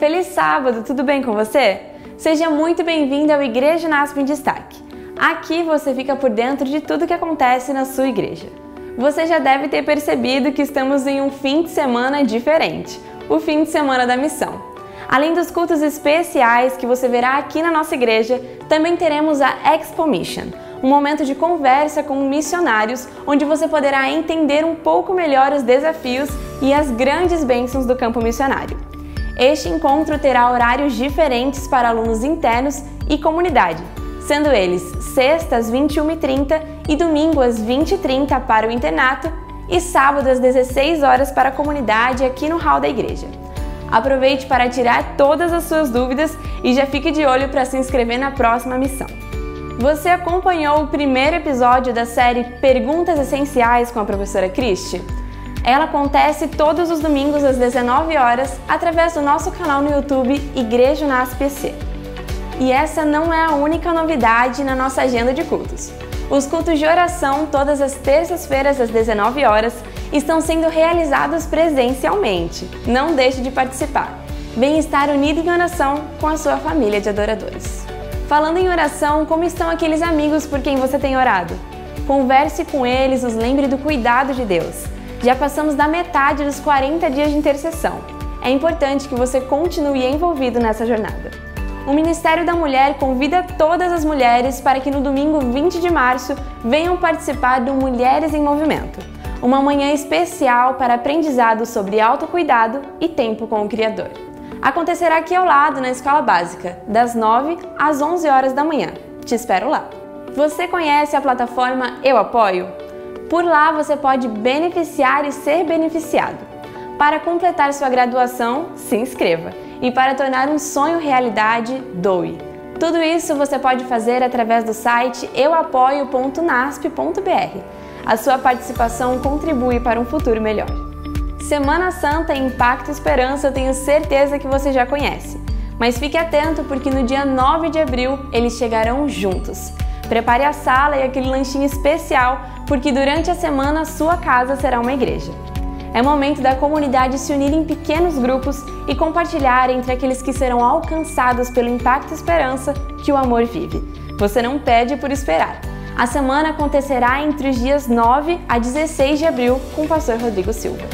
Feliz sábado, tudo bem com você? Seja muito bem-vindo ao Igreja Nasp em Destaque. Aqui você fica por dentro de tudo que acontece na sua igreja. Você já deve ter percebido que estamos em um fim de semana diferente o fim de semana da missão. Além dos cultos especiais que você verá aqui na nossa igreja, também teremos a Expo Mission, um momento de conversa com missionários, onde você poderá entender um pouco melhor os desafios e as grandes bênçãos do campo missionário. Este encontro terá horários diferentes para alunos internos e comunidade, sendo eles sextas 21h30 e domingo às 20h30 para o internato e sábado às 16 horas para a comunidade aqui no hall da igreja. Aproveite para tirar todas as suas dúvidas e já fique de olho para se inscrever na próxima missão. Você acompanhou o primeiro episódio da série Perguntas Essenciais com a professora Christie? Ela acontece todos os domingos às 19 horas através do nosso canal no YouTube Igreja Nas PC. E essa não é a única novidade na nossa agenda de cultos. Os cultos de oração, todas as terças-feiras às 19 horas, estão sendo realizados presencialmente. Não deixe de participar. Venha estar unido em oração com a sua família de adoradores. Falando em oração, como estão aqueles amigos por quem você tem orado? Converse com eles, os lembre do cuidado de Deus. Já passamos da metade dos 40 dias de intercessão. É importante que você continue envolvido nessa jornada. O Ministério da Mulher convida todas as mulheres para que no domingo 20 de março venham participar do Mulheres em Movimento, uma manhã especial para aprendizado sobre autocuidado e tempo com o Criador. Acontecerá aqui ao lado na Escola Básica, das 9 às 11 horas da manhã. Te espero lá. Você conhece a plataforma Eu Apoio? Por lá você pode beneficiar e ser beneficiado. Para completar sua graduação, se inscreva. E para tornar um sonho realidade, doe. Tudo isso você pode fazer através do site euapoio.nasp.br. A sua participação contribui para um futuro melhor. Semana Santa Impacto e Esperança eu tenho certeza que você já conhece. Mas fique atento porque no dia 9 de abril eles chegarão juntos. Prepare a sala e aquele lanchinho especial, porque durante a semana sua casa será uma igreja. É momento da comunidade se unir em pequenos grupos e compartilhar entre aqueles que serão alcançados pelo impacto esperança que o amor vive. Você não pede por esperar. A semana acontecerá entre os dias 9 a 16 de abril com o pastor Rodrigo Silva.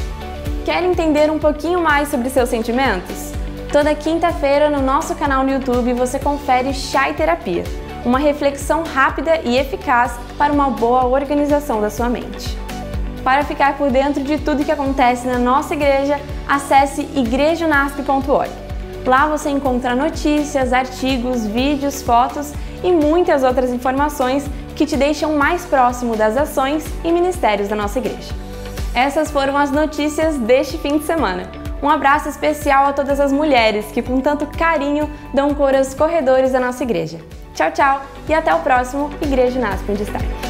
Quer entender um pouquinho mais sobre seus sentimentos? Toda quinta-feira no nosso canal no YouTube você confere Chai Terapia uma reflexão rápida e eficaz para uma boa organização da sua mente. Para ficar por dentro de tudo que acontece na nossa igreja, acesse igrejanasp.org. Lá você encontra notícias, artigos, vídeos, fotos e muitas outras informações que te deixam mais próximo das ações e ministérios da nossa igreja. Essas foram as notícias deste fim de semana. Um abraço especial a todas as mulheres que, com tanto carinho, dão cor aos corredores da nossa igreja. Tchau, tchau e até o próximo Igreja Nasp em Destaque.